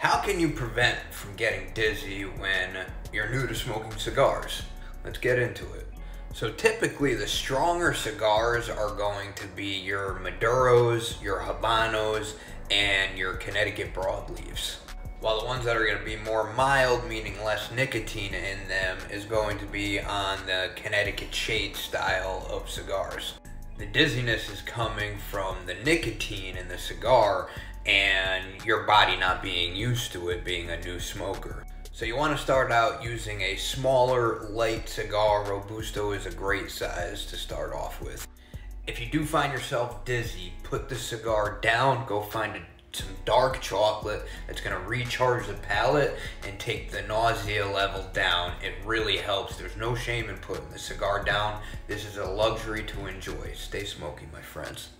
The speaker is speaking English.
How can you prevent from getting dizzy when you're new to smoking cigars? Let's get into it. So typically the stronger cigars are going to be your Maduros, your Habanos, and your Connecticut broadleaves. While the ones that are going to be more mild, meaning less nicotine in them, is going to be on the Connecticut shade style of cigars. The dizziness is coming from the nicotine in the cigar and your body not being used to it being a new smoker. So you want to start out using a smaller light cigar. Robusto is a great size to start off with. If you do find yourself dizzy, put the cigar down, go find a, some dark chocolate that's going to recharge the palate and take the nausea level down. It really helps. There's no shame in putting the cigar down. This is a luxury to enjoy. Stay smoky, my friends.